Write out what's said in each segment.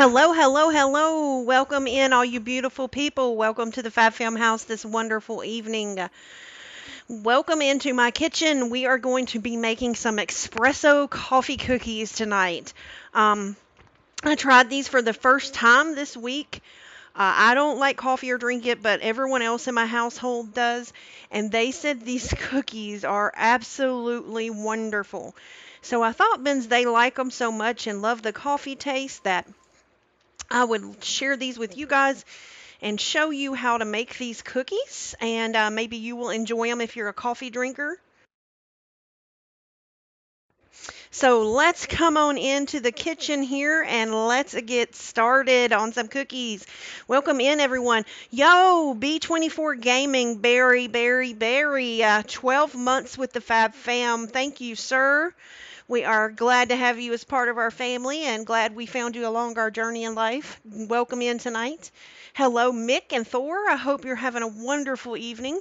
Hello, hello, hello. Welcome in, all you beautiful people. Welcome to the Fab Fam House this wonderful evening. Welcome into my kitchen. We are going to be making some espresso coffee cookies tonight. Um, I tried these for the first time this week. Uh, I don't like coffee or drink it, but everyone else in my household does. And they said these cookies are absolutely wonderful. So I thought, Benz, they like them so much and love the coffee taste that I would share these with you guys and show you how to make these cookies. And uh, maybe you will enjoy them if you're a coffee drinker. So let's come on into the kitchen here and let's get started on some cookies. Welcome in, everyone. Yo, B24 Gaming, Barry, Barry, Barry. Uh, 12 months with the Fab Fam. Thank you, sir. We are glad to have you as part of our family and glad we found you along our journey in life. Welcome in tonight. Hello, Mick and Thor. I hope you're having a wonderful evening.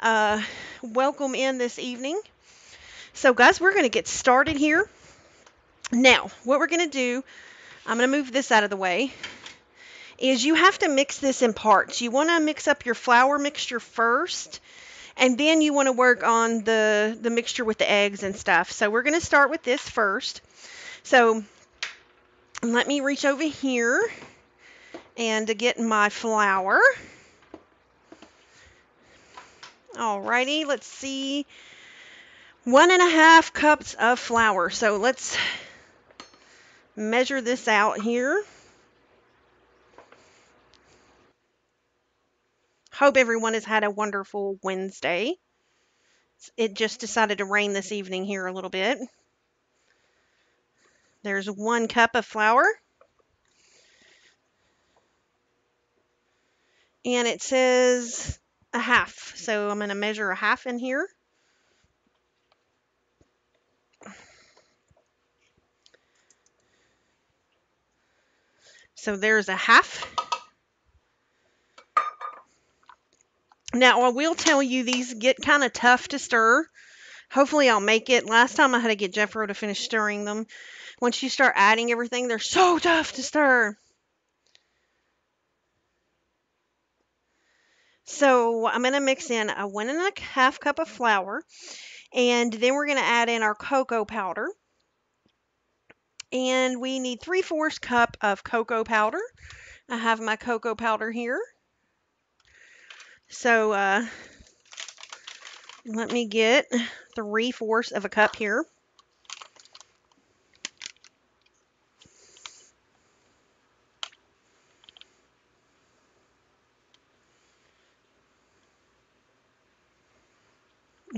Uh, welcome in this evening. So, guys, we're going to get started here. Now, what we're going to do, I'm going to move this out of the way, is you have to mix this in parts. You want to mix up your flour mixture first and then you want to work on the, the mixture with the eggs and stuff. So we're going to start with this first. So let me reach over here and to get my flour. Alrighty, let's see. One and a half cups of flour. So let's measure this out here. Hope everyone has had a wonderful Wednesday. It just decided to rain this evening here a little bit. There's one cup of flour. And it says a half. So I'm going to measure a half in here. So there's a half. Now, I will tell you these get kind of tough to stir. Hopefully, I'll make it. Last time I had to get Jeffro to finish stirring them. Once you start adding everything, they're so tough to stir. So I'm going to mix in a one and a half cup of flour. And then we're going to add in our cocoa powder. And we need 3 fourths cup of cocoa powder. I have my cocoa powder here. So uh, let me get three fourths of a cup here.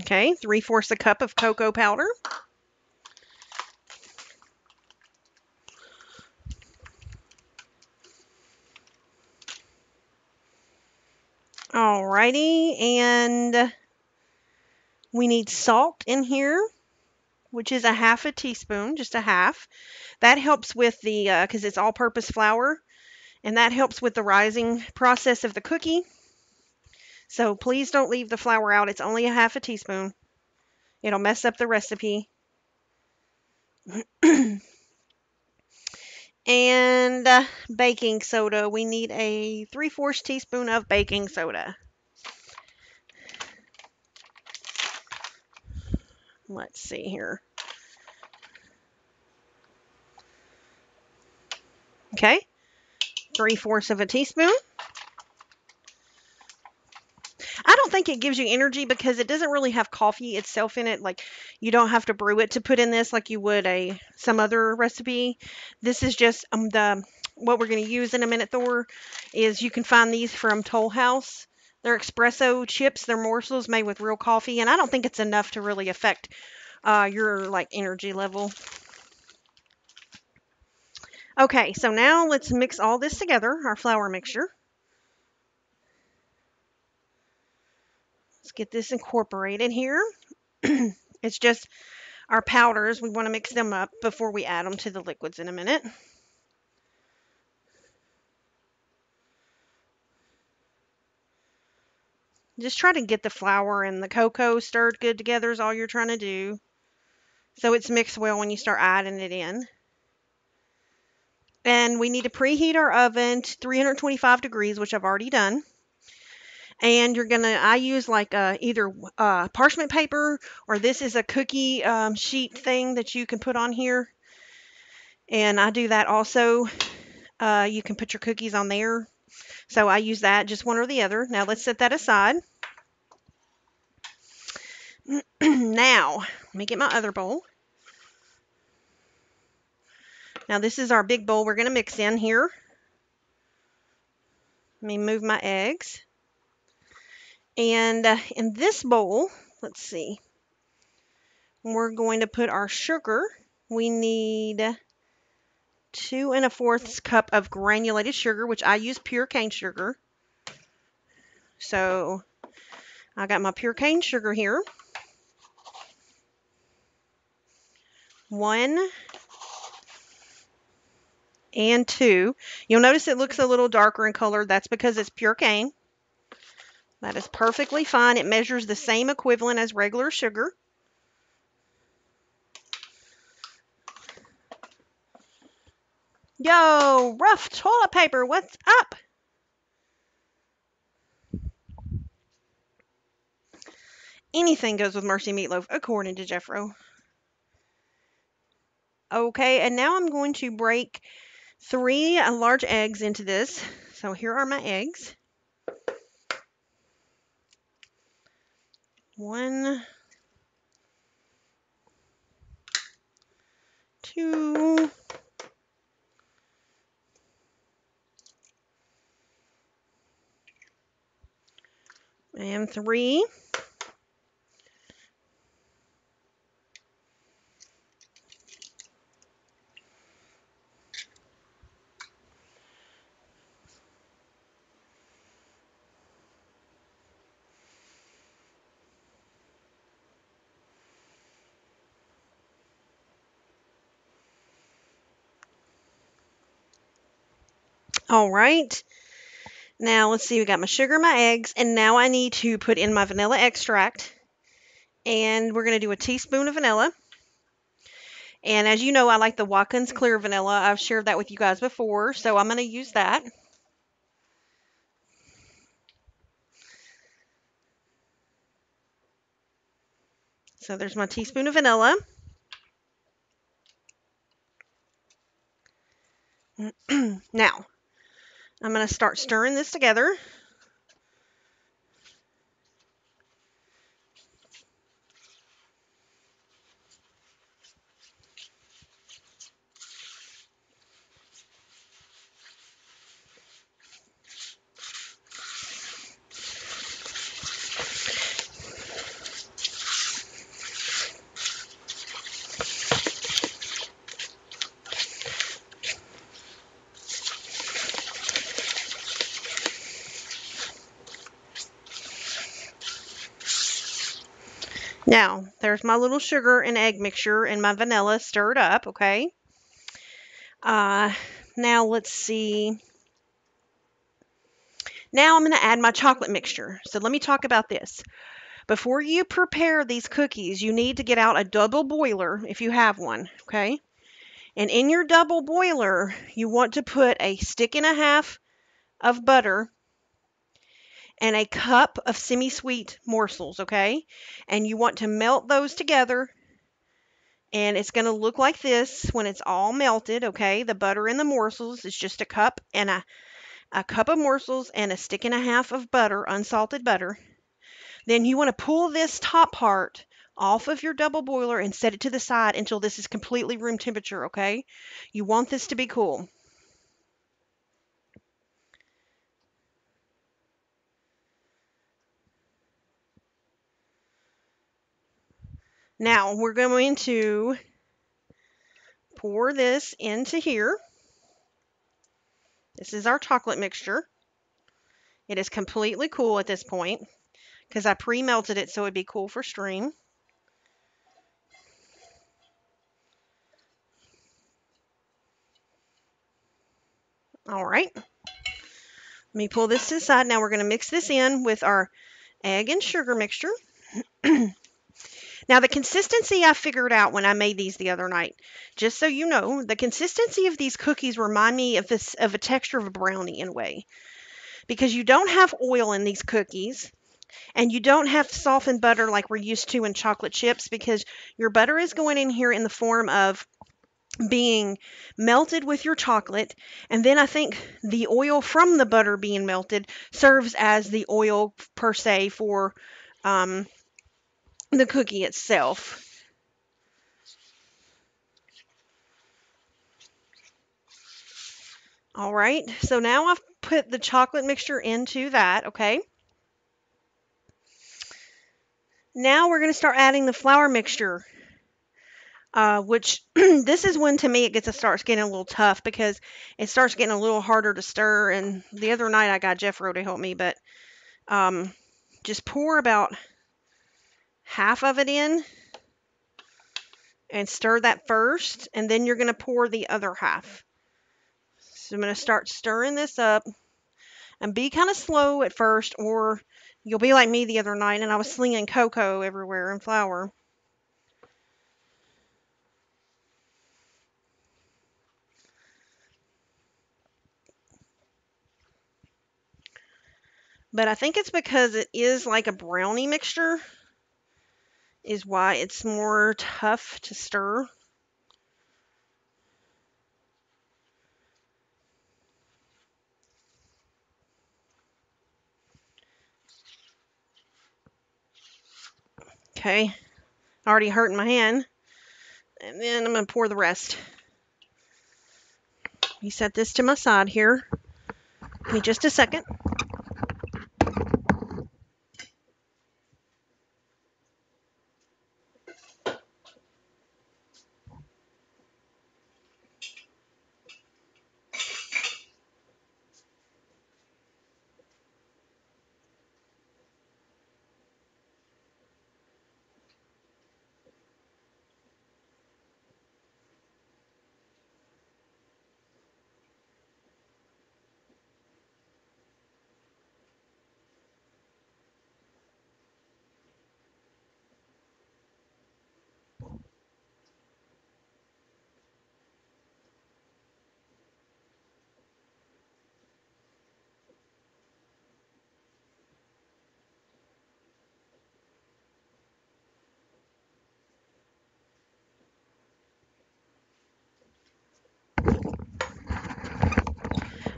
Okay, three fourths a cup of cocoa powder. Alrighty, and we need salt in here, which is a half a teaspoon, just a half. That helps with the, because uh, it's all-purpose flour, and that helps with the rising process of the cookie. So please don't leave the flour out. It's only a half a teaspoon. It'll mess up the recipe. and uh, baking soda. We need a 3 fourths teaspoon of baking soda. Let's see here. Okay, 3 fourths of a teaspoon. I don't think it gives you energy because it doesn't really have coffee itself in it. Like you don't have to brew it to put in this like you would a some other recipe. This is just um the what we're going to use in a minute, Thor, is you can find these from Toll House. They're espresso chips. They're morsels made with real coffee, and I don't think it's enough to really affect uh, your like energy level. Okay, so now let's mix all this together, our flour mixture. Let's get this incorporated here. it's just our powders. We want to mix them up before we add them to the liquids in a minute. Just try to get the flour and the cocoa stirred good together is all you're trying to do. So it's mixed well when you start adding it in. And we need to preheat our oven to 325 degrees, which I've already done. And you're gonna, I use like uh, either uh, parchment paper or this is a cookie um, sheet thing that you can put on here. And I do that also. Uh, you can put your cookies on there. So I use that, just one or the other. Now let's set that aside. now, let me get my other bowl. Now this is our big bowl we're to mix in here. Let me move my eggs. And uh, in this bowl, let's see, we're going to put our sugar. We need two and a fourth cup of granulated sugar, which I use pure cane sugar. So I got my pure cane sugar here. One and two. You'll notice it looks a little darker in color. That's because it's pure cane. That is perfectly fine. It measures the same equivalent as regular sugar. Yo, rough toilet paper, what's up? Anything goes with Mercy Meatloaf, according to Jeffro. Okay, and now I'm going to break three large eggs into this. So here are my eggs. One, two, and three. All right. Now let's see, we got my sugar, my eggs, and now I need to put in my vanilla extract. And we're going to do a teaspoon of vanilla. And as you know, I like the Watkins Clear Vanilla. I've shared that with you guys before, so I'm going to use that. So there's my teaspoon of vanilla. now, I'm going to start stirring this together. Now, there's my little sugar and egg mixture and my vanilla stirred up, okay? Uh, now, let's see. Now I'm going to add my chocolate mixture. So let me talk about this. Before you prepare these cookies, you need to get out a double boiler if you have one, okay? And in your double boiler, you want to put a stick and a half of butter and a cup of semi-sweet morsels, okay? And you want to melt those together and it's going to look like this when it's all melted, okay? The butter and the morsels is just a cup and a, a cup of morsels and a stick and a half of butter, unsalted butter. Then you want to pull this top part off of your double boiler and set it to the side until this is completely room temperature, okay? You want this to be cool. Now we're going to pour this into here. This is our chocolate mixture. It is completely cool at this point because I pre-melted it so it'd be cool for stream. All right. Let me pull this to the side. Now we're going to mix this in with our egg and sugar mixture. Now, the consistency I figured out when I made these the other night, just so you know, the consistency of these cookies remind me of this of a texture of a brownie in a way. Because you don't have oil in these cookies and you don't have softened butter like we're used to in chocolate chips because your butter is going in here in the form of being melted with your chocolate and then I think the oil from the butter being melted serves as the oil per se for um, the cookie itself. All right, so now I've put the chocolate mixture into that, okay? Now we're going to start adding the flour mixture, uh, which this is when to me it gets to starts getting a little tough because it starts getting a little harder to stir. And the other night I got Jeffro to help me, but um, just pour about half of it in and stir that first, and then you're going to pour the other half. So I'm going to start stirring this up and be kind of slow at first, or you'll be like me the other night and I was slinging cocoa everywhere and flour. But I think it's because it is like a brownie mixture is why it's more tough to stir. Okay, already hurting my hand. And then I'm going to pour the rest. You set this to my side here. Give me just a second.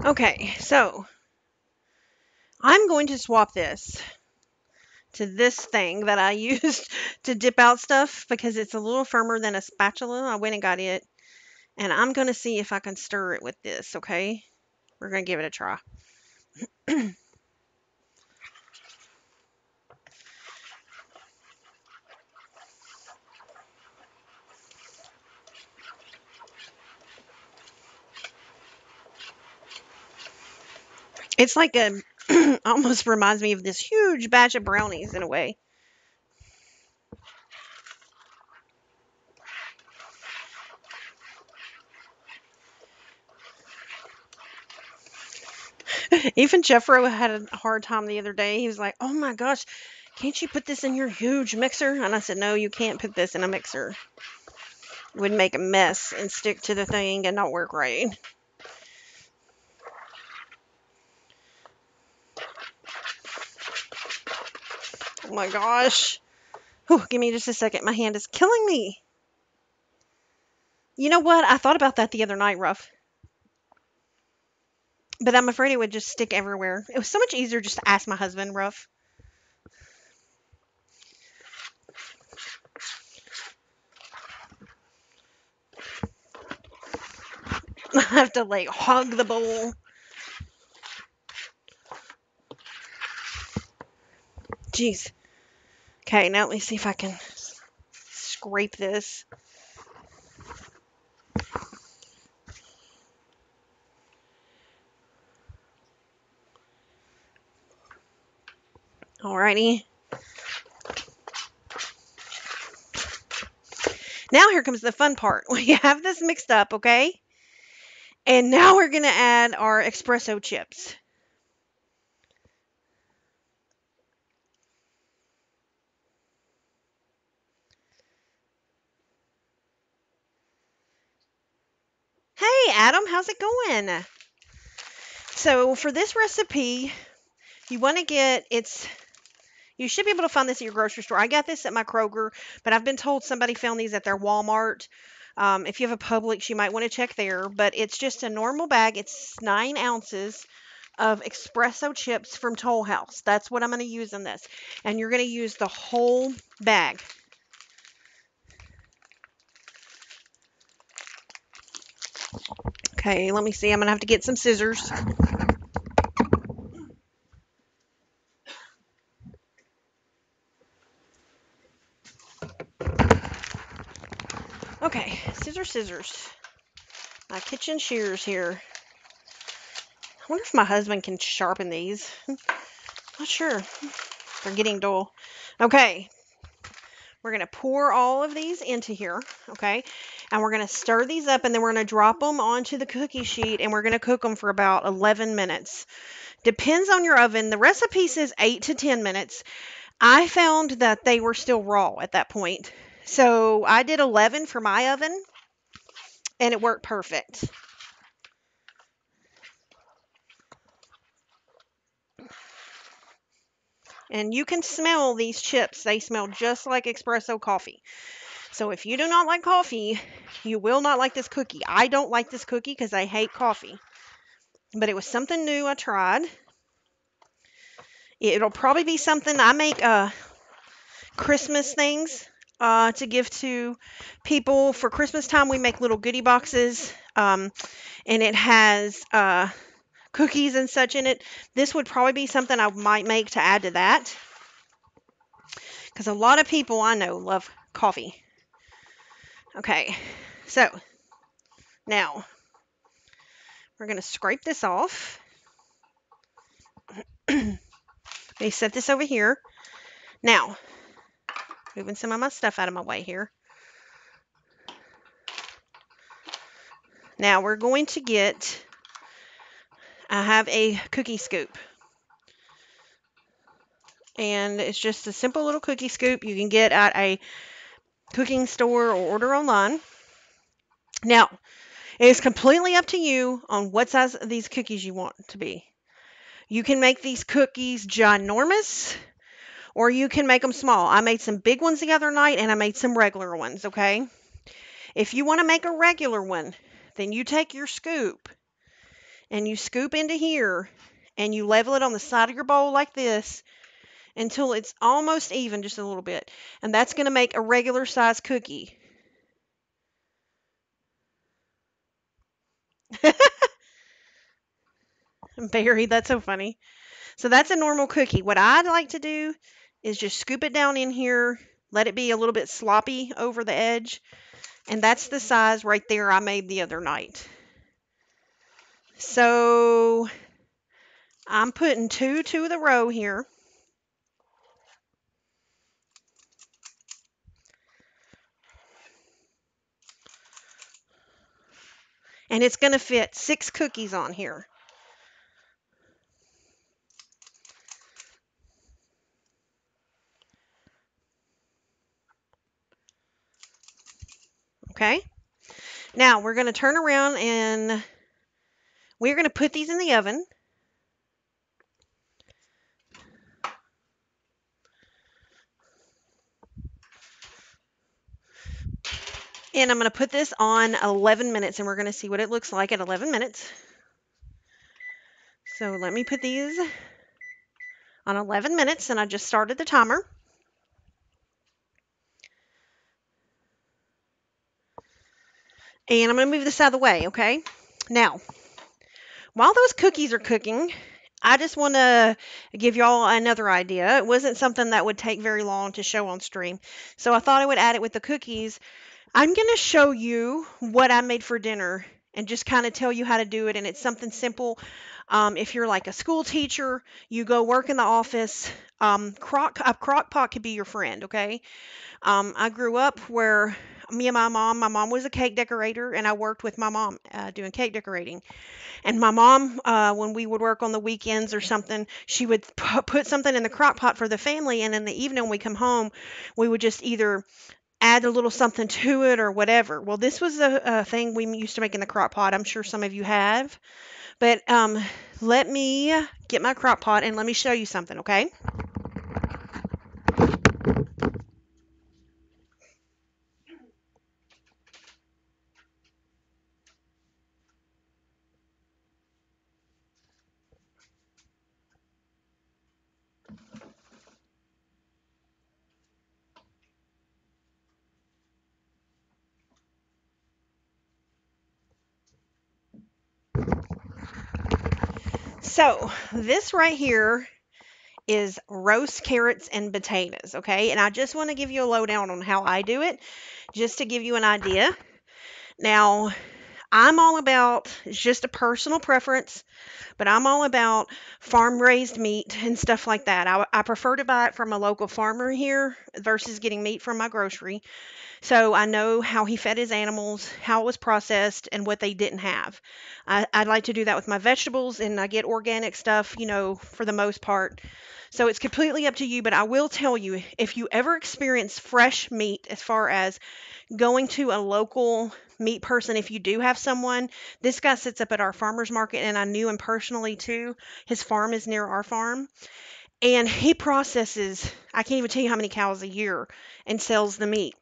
Okay, so I'm going to swap this to this thing that I used to dip out stuff because it's a little firmer than a spatula. I went and got it. And I'm going to see if I can stir it with this, okay? We're going to give it a try. It's like a almost reminds me of this huge batch of brownies in a way. Even Jeffro had a hard time the other day. He was like, "Oh my gosh, can't you put this in your huge mixer?" And I said, "No, you can't put this in a mixer. It would make a mess and stick to the thing and not work right." Oh my gosh. Whew, give me just a second. My hand is killing me. You know what? I thought about that the other night, Ruff. But I'm afraid it would just stick everywhere. It was so much easier just to ask my husband, Ruff. I have to like hog the bowl. Jeez. Okay, now let me see if I can scrape this. Alrighty. Now here comes the fun part. We have this mixed up, okay? And now we're going to add our espresso chips. Adam, how's it going? So, for this recipe, you want to get it's you should be able to find this at your grocery store. I got this at my Kroger, but I've been told somebody found these at their Walmart. Um, if you have a Publix, you might want to check there. But it's just a normal bag. It's nine ounces of espresso chips from Toll House. That's what I'm going to use in this. And you're going to use the whole bag. Okay, let me see. I'm going to have to get some scissors. Okay, scissors, scissors. My kitchen shears here. I wonder if my husband can sharpen these. Not sure. They're getting dull. Okay. We're going to pour all of these into here, okay? And we're going to stir these up and then we're going to drop them onto the cookie sheet and we're going to cook them for about 11 minutes. Depends on your oven. The recipe says 8 to 10 minutes. I found that they were still raw at that point. So I did 11 for my oven and it worked perfect. And you can smell these chips. They smell just like espresso coffee. So if you do not like coffee, you will not like this cookie. I don't like this cookie because I hate coffee. But it was something new I tried. It'll probably be something I make uh, Christmas things uh, to give to people for Christmas time. We make little goodie boxes, um, and it has uh, cookies and such in it. This would probably be something I might make to add to that. Because a lot of people I know love coffee. Okay, so now we're going to scrape this off. Let me set this over here. Now, moving some of my stuff out of my way here. Now we're going to get I have a cookie scoop. And it's just a simple little cookie scoop you can get at a cooking store or order online. Now, it is completely up to you on what size of these cookies you want to be. You can make these cookies ginormous or you can make them small. I made some big ones the other night and I made some regular ones, okay? If you want to make a regular one, then you take your scoop and you scoop into here and you level it on the side of your bowl like this until it's almost even just a little bit. And that's going to make a regular size cookie. Barry, that's so funny. So that's a normal cookie. What I'd like to do is just scoop it down in here, let it be a little bit sloppy over the edge. And that's the size right there I made the other night. So I'm putting two to the row here. And it's going to fit six cookies on here. Okay. Now we're going to turn around and we're going to put these in the oven. And I'm going to put this on 11 minutes and we're going to see what it looks like at 11 minutes. So let me put these on 11 minutes and I just started the timer. And I'm going to move this out of the way, okay? Now, while those cookies are cooking, I just want to give y'all another idea. It wasn't something that would take very long to show on stream. So I thought I would add it with the cookies. I'm going to show you what I made for dinner and just kind of tell you how to do it. And it's something simple. Um, if you're like a school teacher, you go work in the office, um, crock, a crock pot could be your friend, okay? Um, I grew up where me and my mom, my mom was a cake decorator, and I worked with my mom uh, doing cake decorating. And my mom, uh, when we would work on the weekends or something, she would put something in the crock pot for the family, and in the evening when we come home, we would just either add a little something to it or whatever. Well, this was a, a thing we used to make in the crock pot. I'm sure some of you have. But um, let me get my crock pot and let me show you something, okay? So, this right here is roast carrots and potatoes, okay? And I just want to give you a lowdown on how I do it, just to give you an idea. Now, I'm all about, it's just a personal preference, but I'm all about farm raised meat and stuff like that. I, I prefer to buy it from a local farmer here versus getting meat from my grocery. So I know how he fed his animals, how it was processed, and what they didn't have. I, I'd like to do that with my vegetables, and I get organic stuff, you know, for the most part. So it's completely up to you, but I will tell you if you ever experience fresh meat, as far as going to a local meat person, if you do have someone, this guy sits up at our farmer's market, and I knew him personally too. His farm is near our farm. And he processes, I can't even tell you how many cows a year, and sells the meat.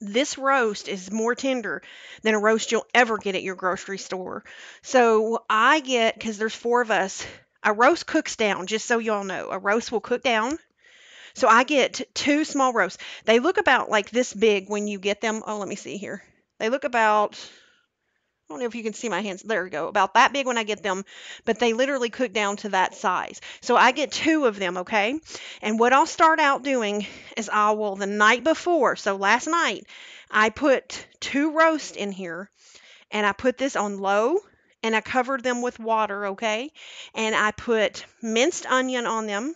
This roast is more tender than a roast you'll ever get at your grocery store. So I get, because there's four of us, a roast cooks down, just so y'all know. A roast will cook down. So I get two small roasts. They look about like this big when you get them. Oh, let me see here. They look about, I don't know if you can see my hands. There we go. About that big when I get them, but they literally cook down to that size. So I get two of them, okay? And what I'll start out doing is I will, the night before, so last night, I put two roast in here and I put this on low and I covered them with water, okay? And I put minced onion on them.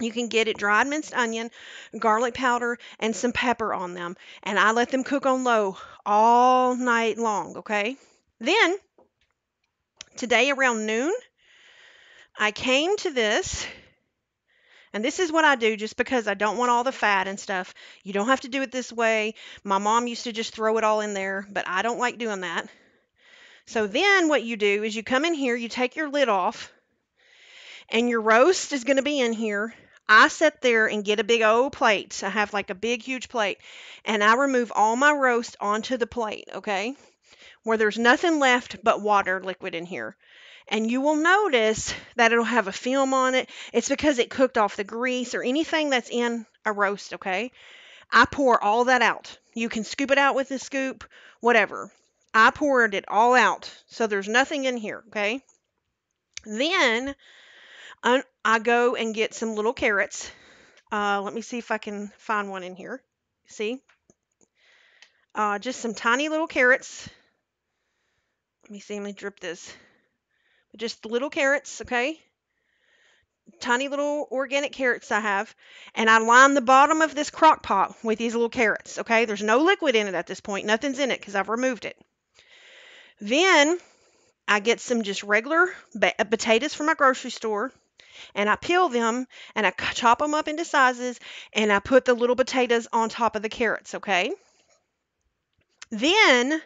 You can get it dried minced onion, garlic powder, and some pepper on them. And I let them cook on low all night long, okay? Then, today around noon, I came to this, and this is what I do just because I don't want all the fat and stuff. You don't have to do it this way. My mom used to just throw it all in there, but I don't like doing that. So then what you do is you come in here, you take your lid off, and your roast is going to be in here. I sit there and get a big old plate. I have like a big, huge plate, and I remove all my roast onto the plate, okay? Where there's nothing left but water liquid in here. And you will notice that it'll have a film on it. It's because it cooked off the grease or anything that's in a roast, okay? I pour all that out. You can scoop it out with a scoop, whatever. I poured it all out. So there's nothing in here, okay? Then I, I go and get some little carrots. Uh, let me see if I can find one in here. See? Uh, just some tiny little carrots. Let me see. Let me drip this. Just little carrots, okay? Tiny little organic carrots I have. And I line the bottom of this crock pot with these little carrots, okay? There's no liquid in it at this point. Nothing's in it because I've removed it. Then I get some just regular uh, potatoes from my grocery store and I peel them and I chop them up into sizes and I put the little potatoes on top of the carrots, okay? Then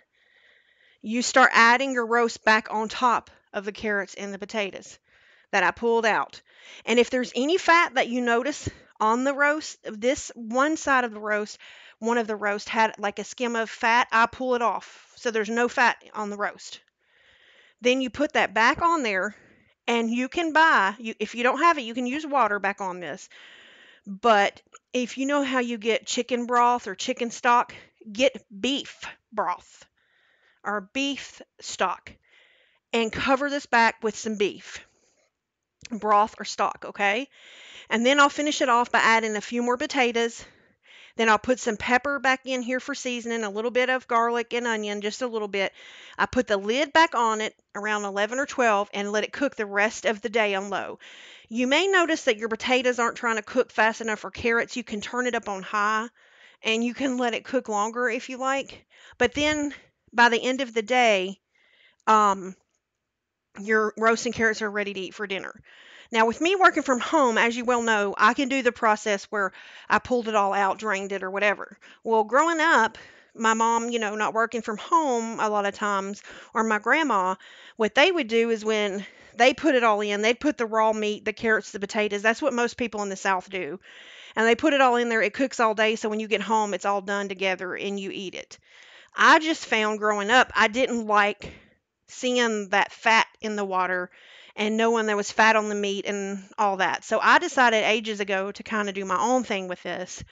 you start adding your roast back on top of the carrots and the potatoes that I pulled out. And if there's any fat that you notice on the roast, this one side of the roast, one of the roast had like a skim of fat, I pull it off so there's no fat on the roast. Then you put that back on there and you can buy you if you don't have it you can use water back on this. But if you know how you get chicken broth or chicken stock, get beef broth or beef stock and cover this back with some beef broth or stock, okay? And then I'll finish it off by adding a few more potatoes then I'll put some pepper back in here for seasoning, a little bit of garlic and onion, just a little bit. I put the lid back on it around 11 or 12 and let it cook the rest of the day on low. You may notice that your potatoes aren't trying to cook fast enough for carrots. You can turn it up on high and you can let it cook longer if you like. But then by the end of the day, um, your roast and carrots are ready to eat for dinner. Now, with me working from home, as you well know, I can do the process where I pulled it all out, drained it, or whatever. Well, growing up, my mom, you know, not working from home a lot of times, or my grandma, what they would do is when they put it all in, they'd put the raw meat, the carrots, the potatoes. That's what most people in the South do. And they put it all in there. It cooks all day. So when you get home, it's all done together and you eat it. I just found growing up, I didn't like seeing that fat in the water and knowing there was fat on the meat and all that. So I decided ages ago to kind of do my own thing with this.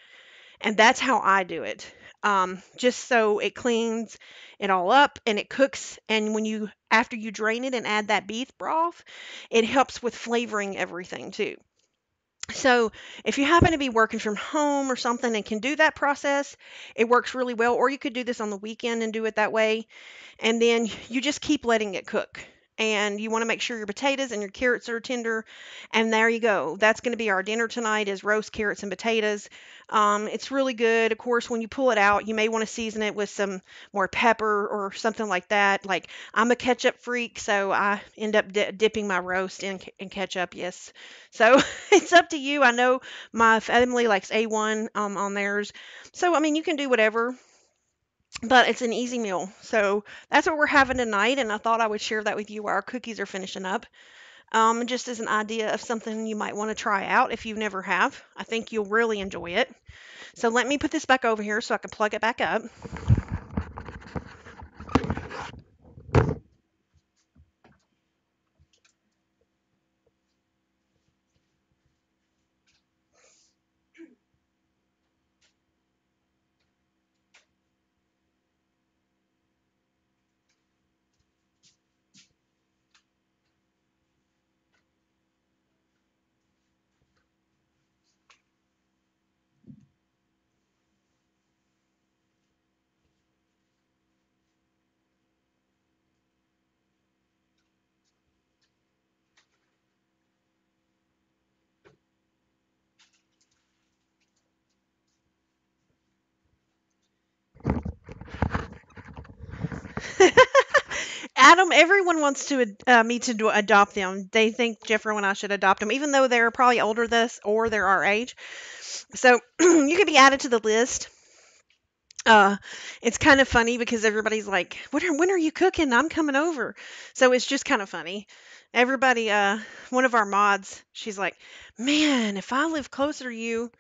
And that's how I do it. Um, just so it cleans it all up and it cooks. And when you, after you drain it and add that beef broth, it helps with flavoring everything too. So, if you happen to be working from home or something and can do that process, it works really well. Or you could do this on the weekend and do it that way. And then you just keep letting it cook and you want to make sure your potatoes and your carrots are tender. And there you go. That's going to be our dinner tonight is roast carrots and potatoes. Um, it's really good. Of course, when you pull it out, you may want to season it with some more pepper or something like that. Like I'm a ketchup freak, so I end up di- dipping my roast in, in ketchup. Yes. So it's up to you. I know my family likes A1 um, on theirs. So, I mean, you can do whatever but it's an easy meal. So that's what we're having tonight, and I thought I would share that with you while our cookies are finishing up. Um, just as an idea of something you might want to try out if you never have. I think you'll really enjoy it. So let me put this back over here so I can plug it back up. Adam, everyone wants to uh, me to do, adopt them. They think Jeffrey and I should adopt them, even though they're probably older than us or they're our age. So you could be added to the list. Uh, it's kind of funny because everybody's like, "When are when are you cooking? I'm coming over." So it's just kind of funny. Everybody, uh, one of our mods, she's like, "Man, if I live closer to you,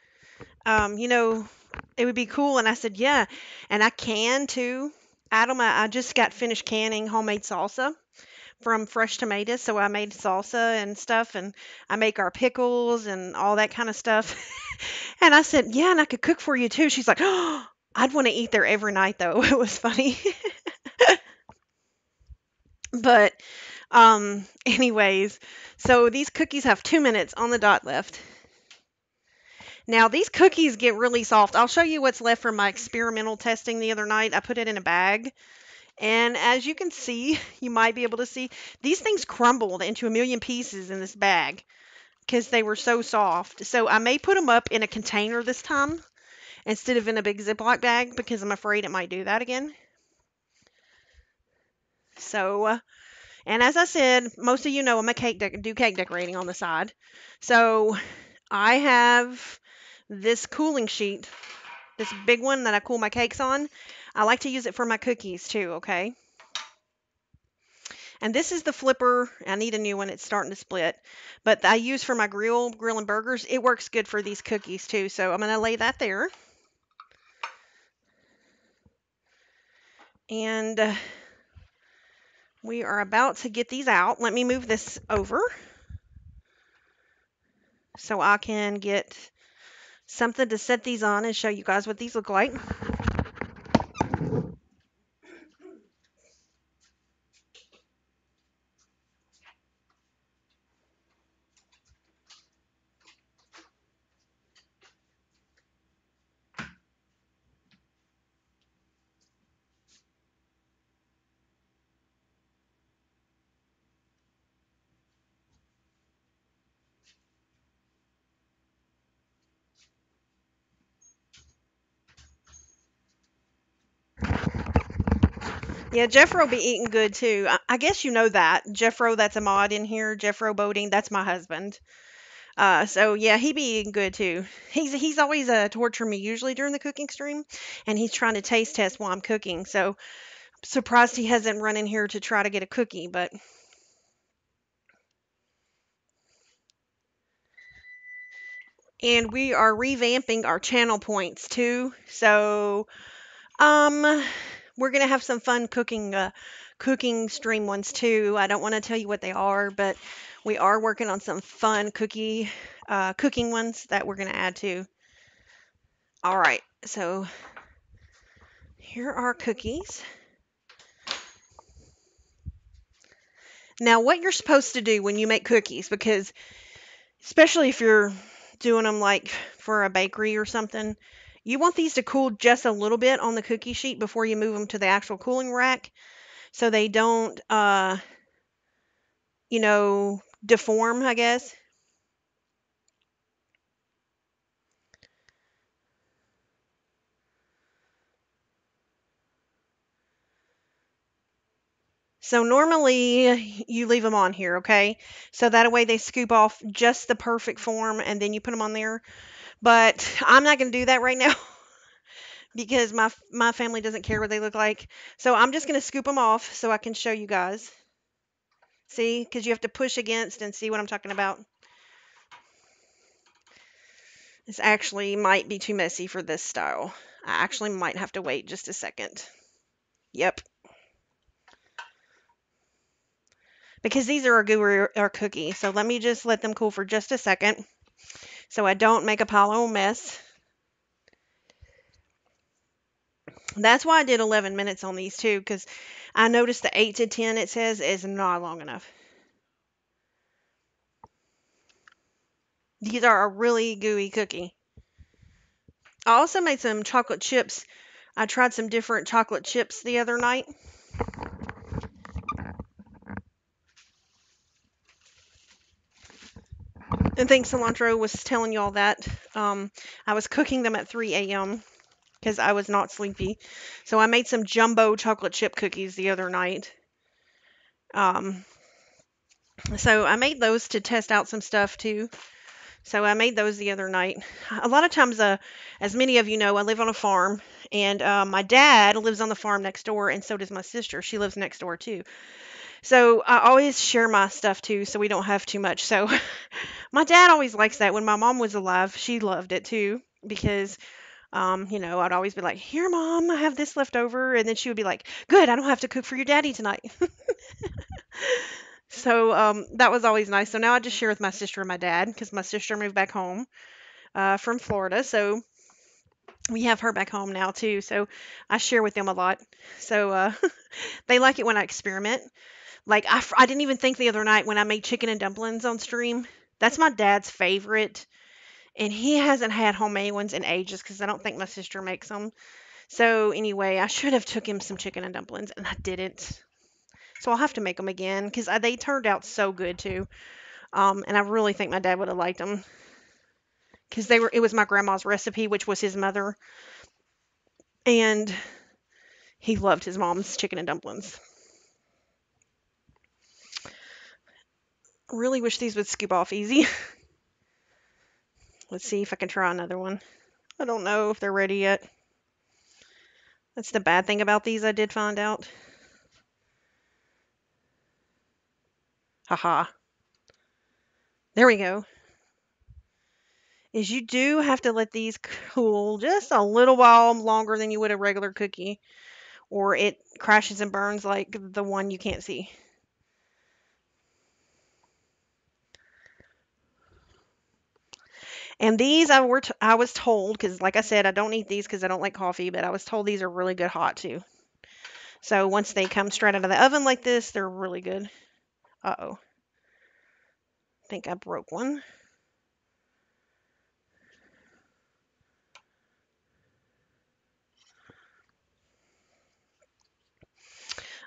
um, you know, it would be cool." And I said, "Yeah," and I can too. Adam, I, just got finished canning homemade salsa from fresh tomatoes, so I made salsa and stuff, and I make our pickles and all that kind of stuff. and I said, "Yeah, and I could cook for you too." She's like, "Oh." I'd want to eat there every night though. It was funny. but um anyways, so these cookies have 2 minutes on the dot left. Now these cookies get really soft. I'll show you what's left from my experimental testing the other night. I put it in a bag. And as you can see, you might be able to see, these things crumbled into a million pieces in this bag because they were so soft. So I may put them up in a container this time instead of in a big Ziploc bag because I'm afraid it might do that again. So, uh, and as I said, most of you know I'm a cake do cake decorating on the side. So I have this cooling sheet, this big one that I cool my cakes on. I like to use it for my cookies too, okay? And this is the flipper. I need a new one. It's starting to split. But I use for my grill, grilling burgers. It works good for these cookies too. So I'm going to lay that there. And uh, we are about to get these out. Let me move this over so I can get something to set these on and show you guys what these look like. Yeah, Jeffro be eating good too. I, guess you know that. Jeffro, that's a mod in here. Jeffro Boating, that's my husband. Uh, so yeah, he be eating good too. He's he's always uh torturing me usually during the cooking stream, and he's trying to taste test while I'm cooking. So surprised he hasn't run in here to try to get a cookie, but and we are revamping our channel points too. So um we're gonna have some fun cooking uh cooking stream ones too. I don't want to tell you what they are, but we are working on some fun cookie uh cooking ones that we're gonna add to. All right, so here are cookies. Now, what you're supposed to do when you make cookies, because especially if you're doing them like for a bakery or something, you want these to cool just a little bit on the cookie sheet before you move them to the actual cooling rack so they don't, uh, you know, deform, I guess. So normally you leave them on here, okay? So that way they scoop off just the perfect form and then you put them on there. But I'm not going to do that right now because my my family doesn't care what they look like. So I'm just going to scoop them off so I can show you guys. See, because you have to push against and see what I'm talking about. This actually might be too messy for this style. I actually might have to wait just a second. Yep. Because these are a gooey or cookie. So let me just let them cool for just a second so I don't make a pile of mess. That's why I did 11 minutes on these too, because I noticed the 8 to 10 it says is not long enough. These are a really gooey cookie. I also made some chocolate chips. I tried some different chocolate chips the other night. And thanks, Cilantro was telling y'all that. Um, I was cooking them at 3 a.m. because I was not sleepy. So I made some jumbo chocolate chip cookies the other night. Um, so I made those to test out some stuff too. So I made those the other night. A lot of times, uh, as many of you know, I live on a farm, and uh, my dad lives on the farm next door, and so does my sister. She lives next door too. So I always share my stuff too, so we don't have too much. So my dad always likes that. When my mom was alive, she loved it too because, um, you know, I'd always be like, "Here, mom, I have this left over," and then she would be like, "Good, I don't have to cook for your daddy tonight." so um, that was always nice. So now I just share with my sister and my dad because my sister moved back home uh, from Florida, so we have her back home now too. So I share with them a lot. So uh, they like it when I experiment. Like I didn't even think the other night when I made chicken and dumplings on stream. That's my dad's favorite, and he hasn't had homemade ones in ages because I don't think my sister makes them. So anyway, I should have took him some chicken and dumplings, and I didn't. So I'll have to make them again because they turned out so good too. Um, and I really think my dad would have liked them because they were. It was my grandma's recipe, which was his mother, and he loved his mom's chicken and dumplings. Really wish these would scoop off easy. Let's see if I can try another one. I don't know if they're ready yet. That's the bad thing about these I did find out. Haha. There we go. Is you do have to let these cool just a little while longer than you would a regular cookie, or it crashes and burns like the one you can't see. And these I were t- I was told because like I said I don't eat these because I don't like coffee, but I was told these are really good hot too. So once they come straight out of the oven like this, they're really good. Uh-oh. I think I broke one.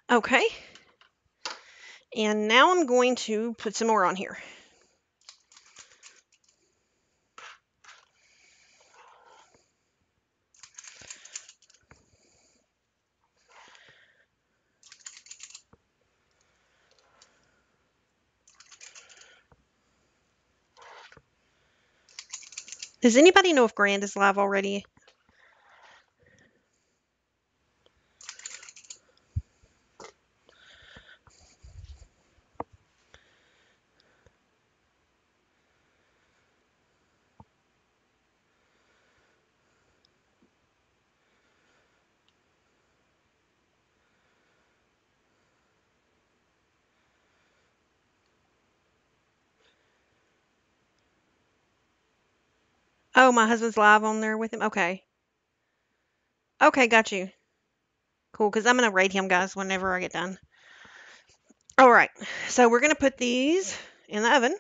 Okay. And now I'm going to put some more on here. Does anybody know if Grand is live already? Oh, my husband's live on there with him. Okay. Okay, got you. Cool, because I'm going to raid him, guys, whenever I get done. All right, so we're going to put these in the oven.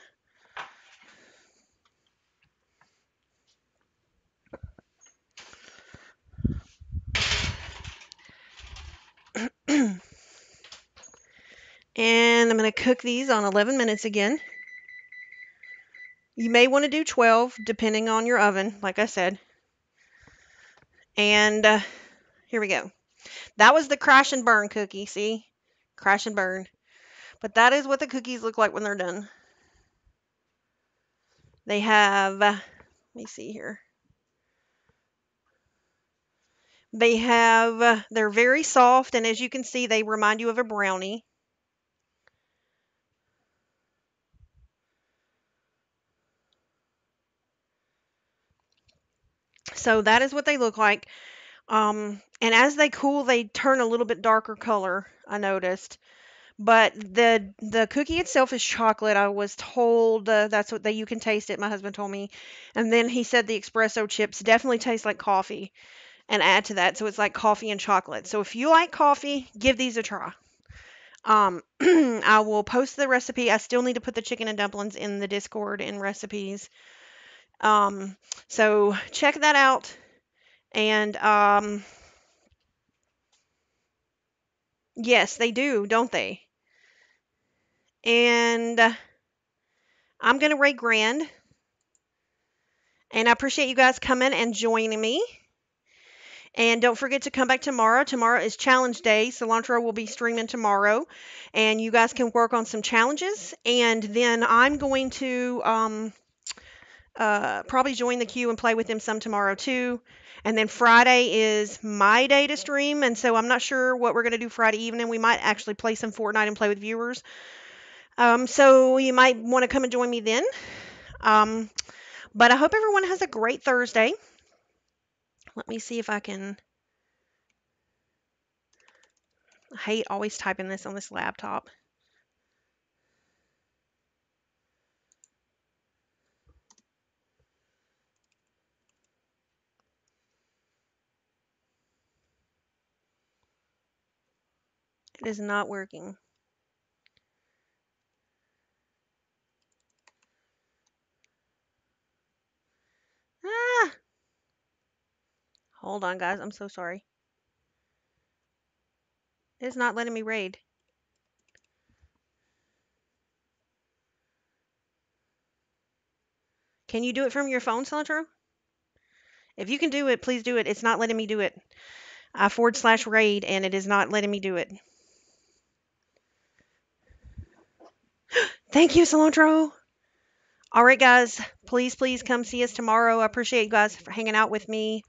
and I'm going to cook these on 11 minutes again. You may want to do 12 depending on your oven, like I said. And uh, here we go. That was the crash and burn cookie, see? Crash and burn. But that is what the cookies look like when they're done. They have, uh, let me see here. They have, uh, they're very soft, and as you can see, they remind you of a brownie. So that is what they look like. Um, and as they cool, they turn a little bit darker color, I noticed. But the the cookie itself is chocolate. I was told uh, that's what they you can taste it. My husband told me, and then he said the espresso chips definitely taste like coffee, and add to that, so it's like coffee and chocolate. So if you like coffee, give these a try. Um, I will post the recipe. I still need to put the chicken and dumplings in the Discord in recipes. Um, so check that out. And um, yes, they do, don't they? And uh, I'm going to raid grand. And I appreciate you guys coming and joining me. And don't forget to come back tomorrow. Tomorrow is challenge day. Cilantro will be streaming tomorrow. And you guys can work on some challenges. And then I'm going to um, uh, probably join the queue and play with them some tomorrow too. And then Friday is my day to stream. And so I'm not sure what we're going to do Friday evening. We might actually play some Fortnite and play with viewers. Um, so you might want to come and join me then. Um, but I hope everyone has a great Thursday. Let me see if I can. I hate always typing this on this laptop. It is not working. Ah! Hold on, guys. I'm so sorry. It's not letting me raid. Can you do it from your phone, Cilantro? If you can do it, please do it. It's not letting me do it. I forward slash raid and it is not letting me do it. Thank you, Cilantro. All right, guys. Please, please come see us tomorrow. I appreciate you guys for hanging out with me.